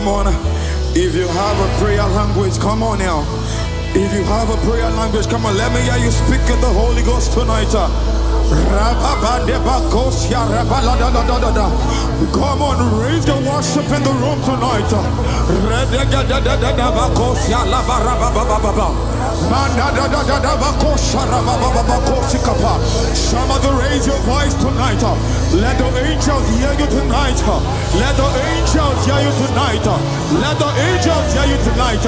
Come on. If you have a prayer language, come on now. If you have a prayer language, come on. Let me hear you speak in the Holy Ghost tonight. Come on, raise the worship in the room tonight. Raise your voice tonight. Let the angels hear you tonight. Let the angels hear you tonight. Let the angels hear you tonight.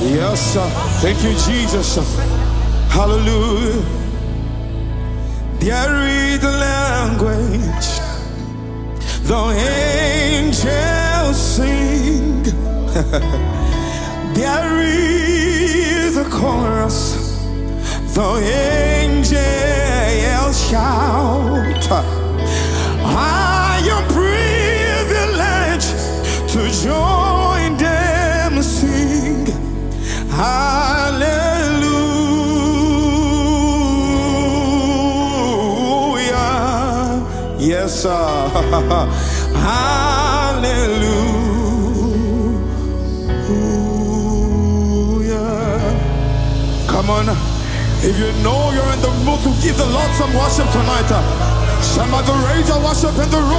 Yes, sir. Thank you, Jesus. Hallelujah. There is a language the angels sing. there is a chorus the angels shout. I am privileged to join Hallelujah. Yes, sir. Hallelujah. Come on. If you know you're in the mood to give the Lord some worship tonight, uh, somebody raise your worship in the room.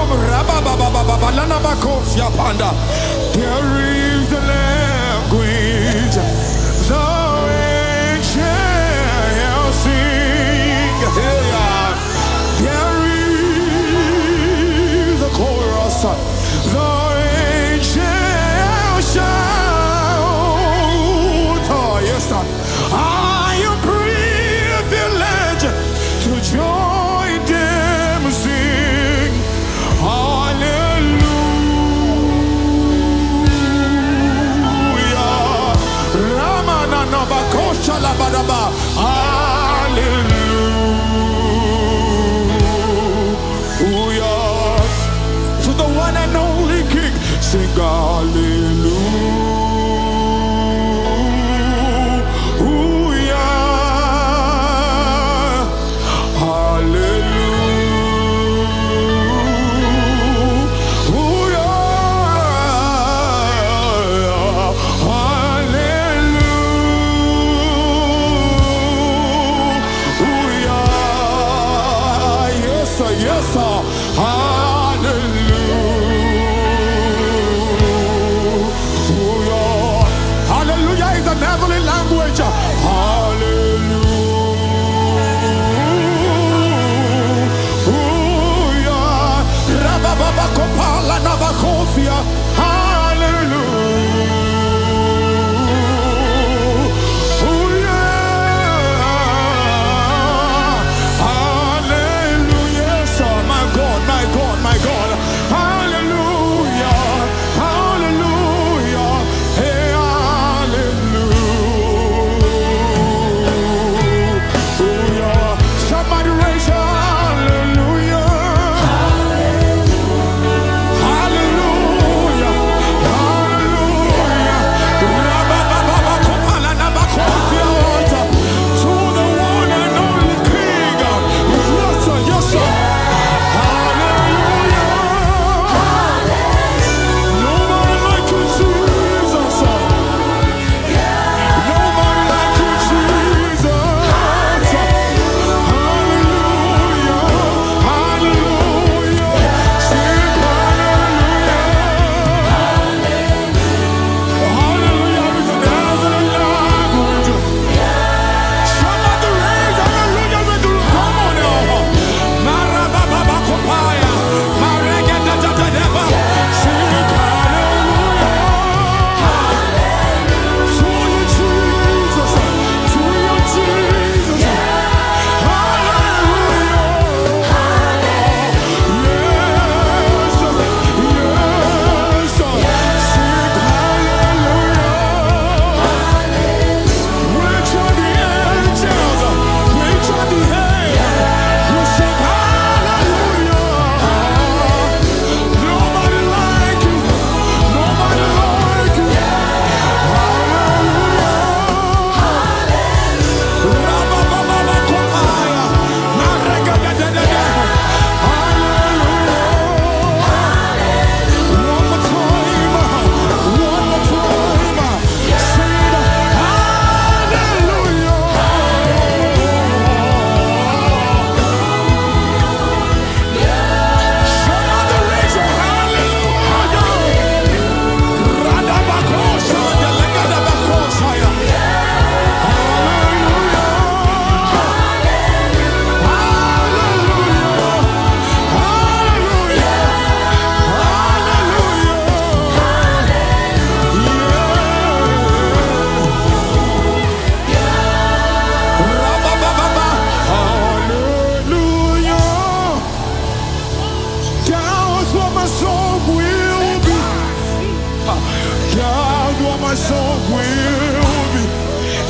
That's what my song will be.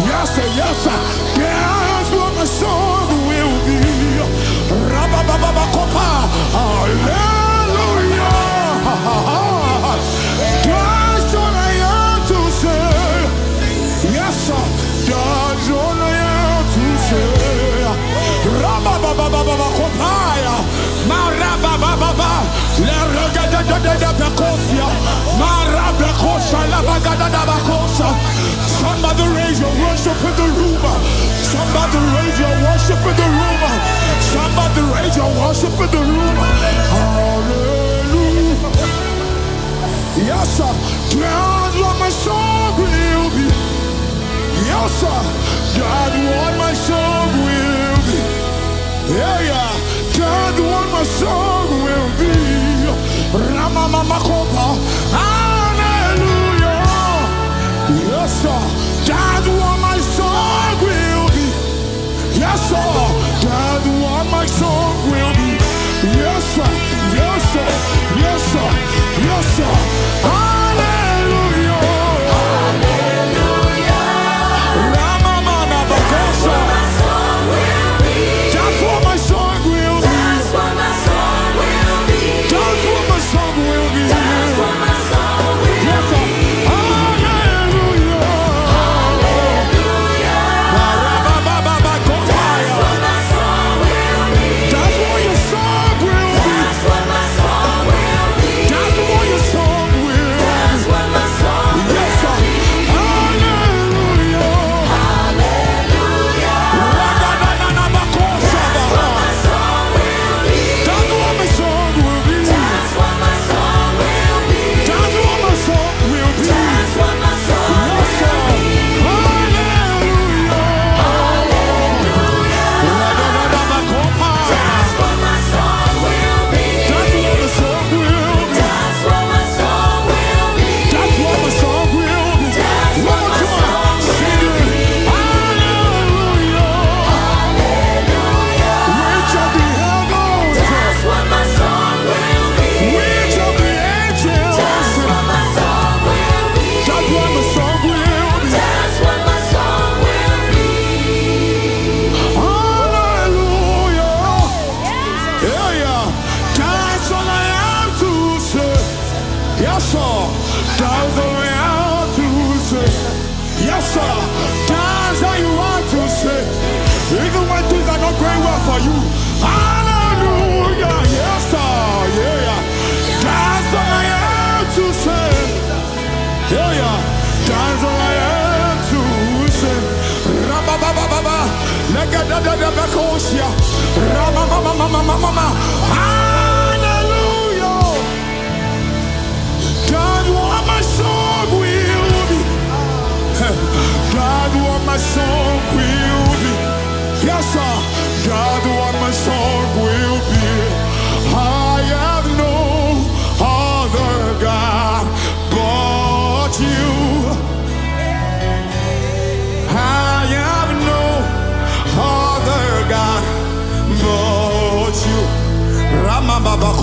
Yes, sir, yes, sir. That's what my song will be. Rabba-ba-ba-ba-copa. Hallelujah. That's what I am to say. Yes, sir. That's what I am to say. Rabba-ba-ba-ba-ba-copa. Marabba-ba-ba-ba. La regada-da-da-da-da-cofia. Somebody raise your worship in the room. Somebody raise your worship in the room. Somebody raise your worship in the room. Hallelujah. Yes, sir. God, what my soul will be. Yes, sir. God, what my soul will be. Yeah, yeah. God, what my soul will be. Ramama Makopa. song will be Yes sir, yes sir, yes sir, yes sir.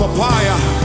crois.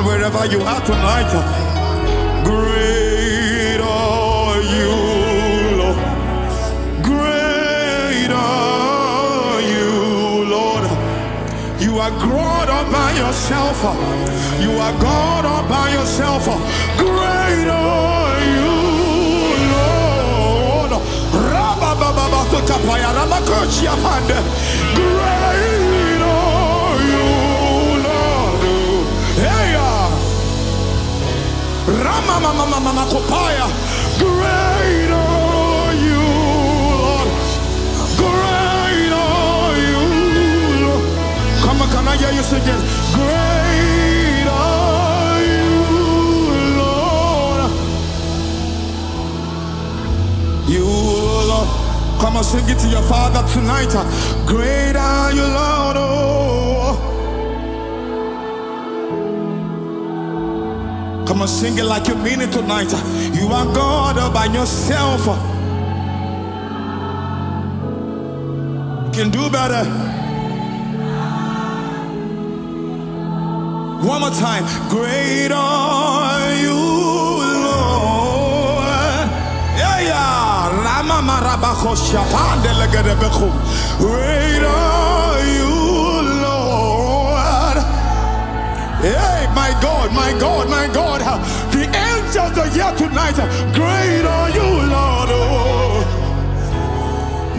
on wherever you are tonight. Great are you, Lord. Great are you, Lord. You are God all by yourself. You are God all by yourself. Great are you, Lord. Great are you, Lord. Great are you, Lord. Come on, can I hear you sing it? Great are you, Lord. You, Lord. Come on, sing it to your father tonight. Great are you, Lord. Oh. Come on, sing it like you mean it tonight. You are God all by yourself. You can do better. One more time. Great are you, Lord. Yeah, yeah. Rama marabacho shapande legedebechu. Great are you, Lord. Hey, my God, my God, my God are here tonight. Great are you, Lord. Oh.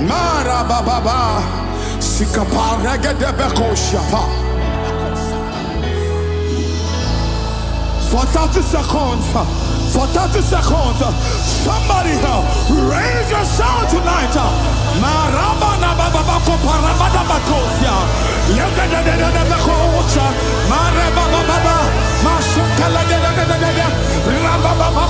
Mara baba sikapa regede beko shapa. For 30 seconds, for 30 seconds, somebody help. Raise your sound tonight. Maraba na baba bako paramada bakosia. Yega de de de de beko ocha. Maraba baba baba. Masukala de de de de de. Rababa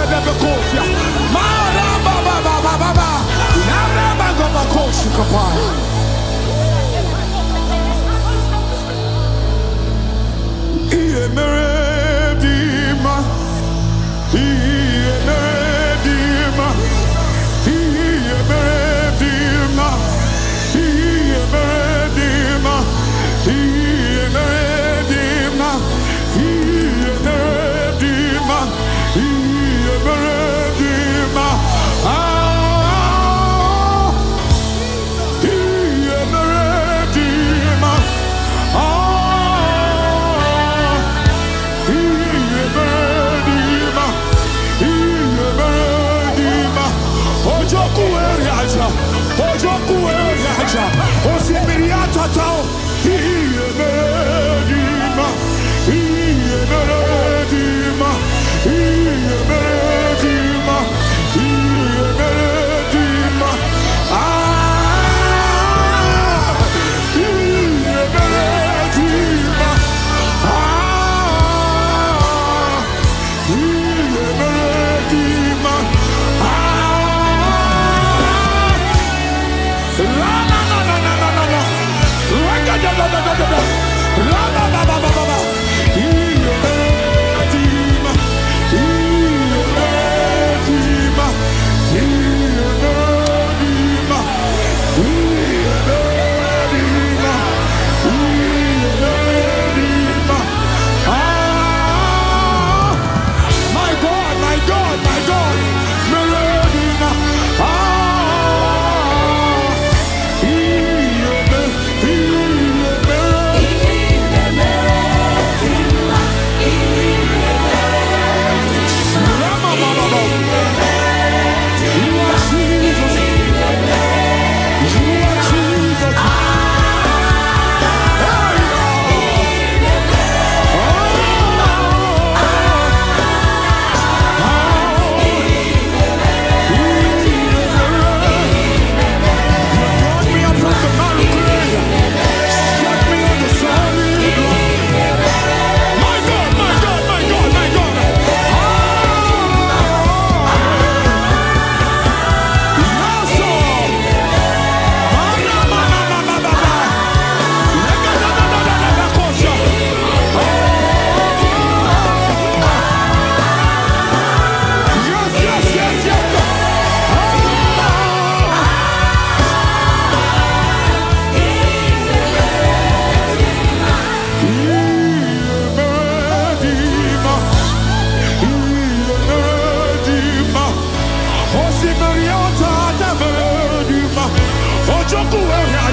Dedebekofia. Maraba Baba Baba Baba. Naraba Baba Koshikapai. Iye Mere. Rabba,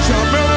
Jamaica.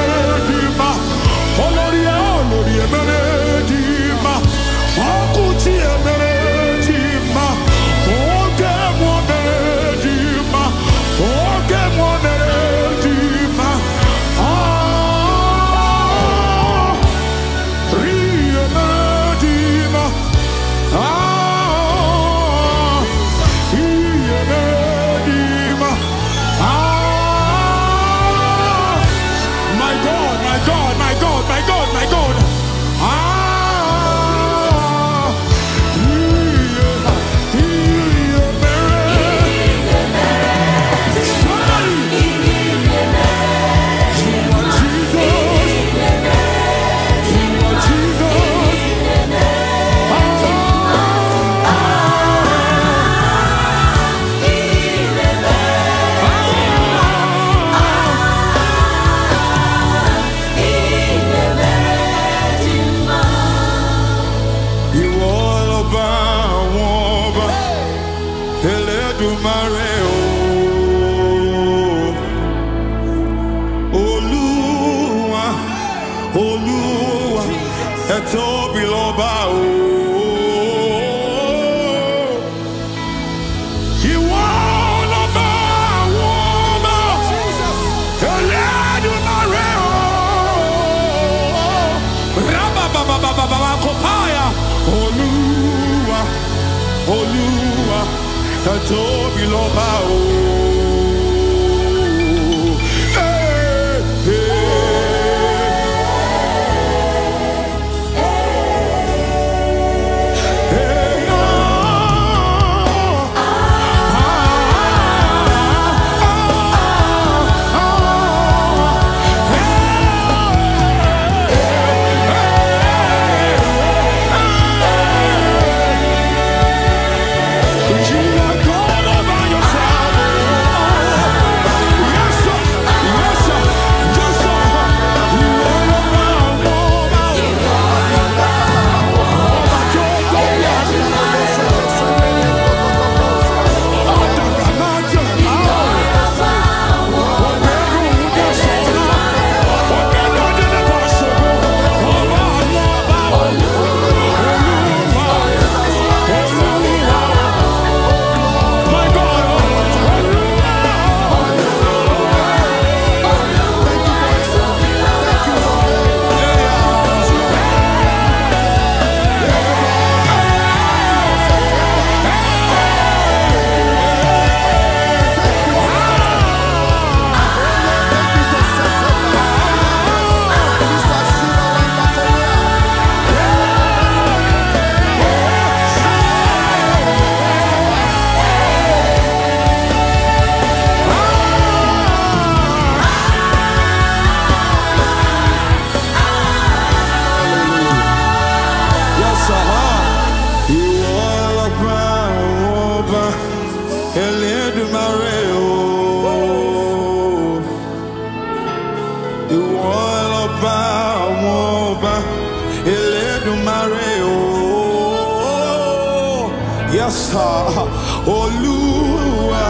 Sir. Olúwa,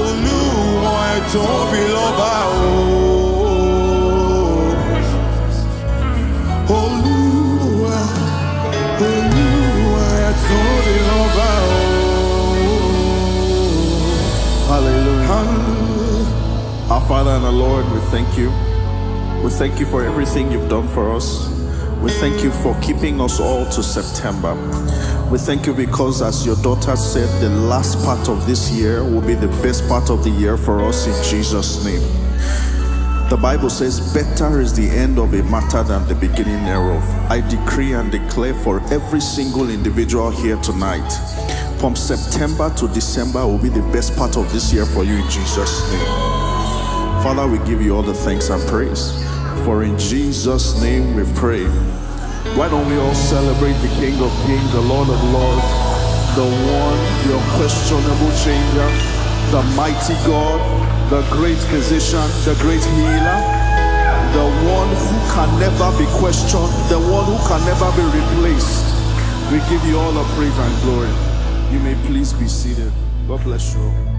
Olúwa ẹ tóbi lọ́ba o. Olúwa, Olúwa ẹ tóbi lọ́ba o. Hallelujah. Hallelujah. Our Father and our Lord, we thank you. We thank you for everything you've done for us. We thank you for keeping us all to September. We thank you because, as your daughter said, the last part of this year will be the best part of the year for us in Jesus' name. The Bible says, Better is the end of a matter than the beginning thereof. I decree and declare for every single individual here tonight, from September to December will be the best part of this year for you in Jesus' name. Father, we give you all the thanks and praise. For in Jesus' name we pray. Why don't we all celebrate the King of Kings, the Lord of Lords, the one, the unquestionable changer, the mighty God, the great physician, the great healer, the one who can never be questioned, the one who can never be replaced. We give you all the praise and glory. You may please be seated. God bless you.